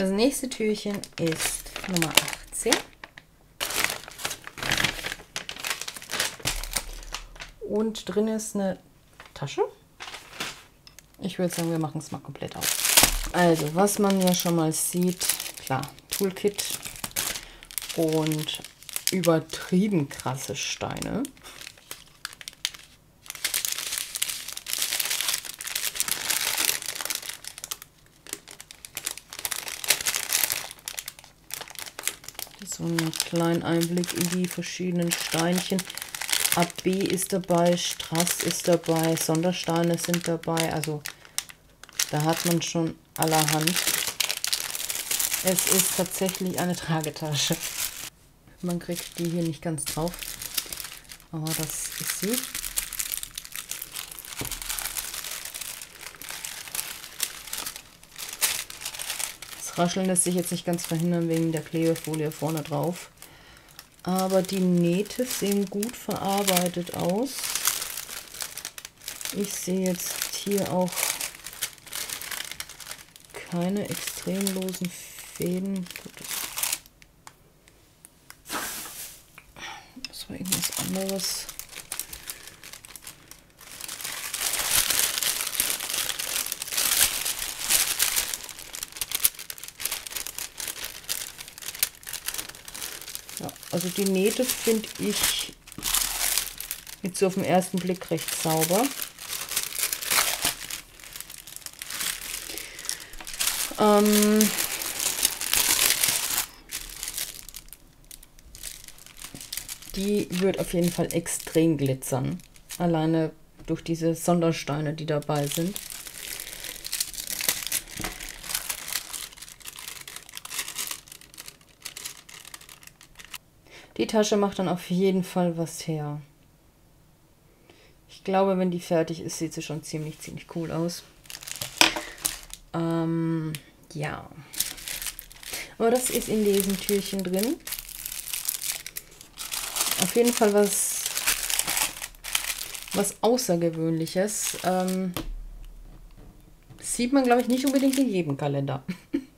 Das nächste Türchen ist Nummer 18. Und drin ist eine Tasche. Ich würde sagen, wir machen es mal komplett auf. Also, was man ja schon mal sieht, klar, Toolkit und übertrieben krasse Steine. So einen kleinen Einblick in die verschiedenen Steinchen. AB ist dabei, Strass ist dabei, Sondersteine sind dabei. Also da hat man schon allerhand. Es ist tatsächlich eine Tragetasche. Man kriegt die hier nicht ganz drauf. Aber das ist sie. Rascheln lässt sich jetzt nicht ganz verhindern wegen der Klebefolie vorne drauf. Aber die Nähte sehen gut verarbeitet aus. Ich sehe jetzt hier auch keine extrem losen Fäden. Das war irgendwas anderes. Ja, also die Nähte finde ich jetzt so auf den ersten Blick recht sauber. Ähm die wird auf jeden Fall extrem glitzern. Alleine durch diese Sondersteine, die dabei sind. Die Tasche macht dann auf jeden Fall was her. Ich glaube, wenn die fertig ist, sieht sie schon ziemlich, ziemlich cool aus. Ähm, ja. Aber das ist in diesem Türchen drin. Auf jeden Fall was, was Außergewöhnliches. Ähm, sieht man, glaube ich, nicht unbedingt in jedem Kalender.